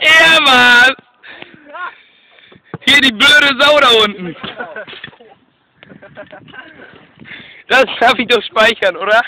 Ja, Mann! Hier die blöde Sau da unten. Das darf ich doch speichern, oder?